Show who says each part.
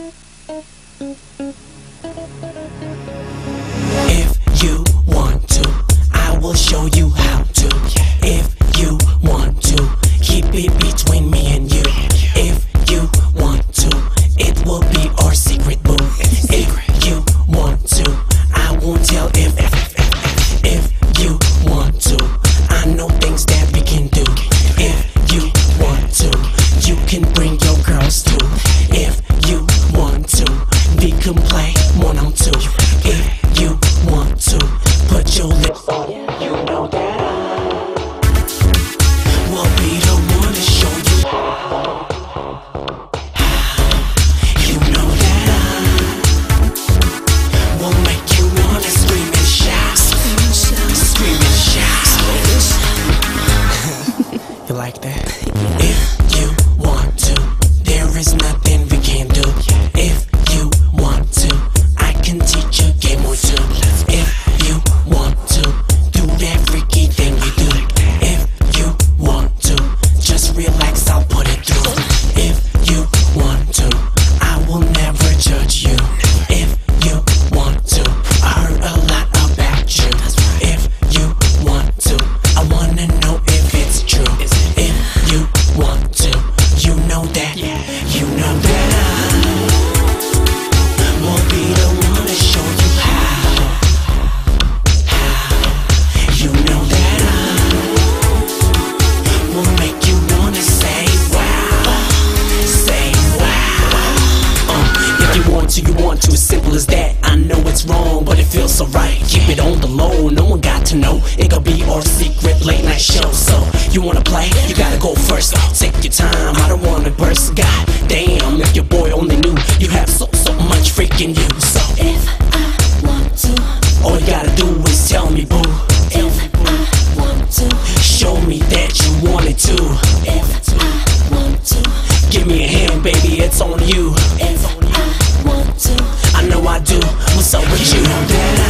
Speaker 1: Mm-mm-mm. If you want To as simple as that. I know it's wrong, but it feels so right. Keep it on the low, no one got to know. It could be our secret late night show. So, you wanna play? You gotta go first. Take your time, I don't wanna burst. God damn, if your boy only knew you have so, so much freaking you. So,
Speaker 2: if I want to,
Speaker 1: all you gotta do is tell me, boo.
Speaker 2: If I want to,
Speaker 1: show me that you want it too.
Speaker 2: If I want to,
Speaker 1: give me a hand, baby, it's on you. If so would you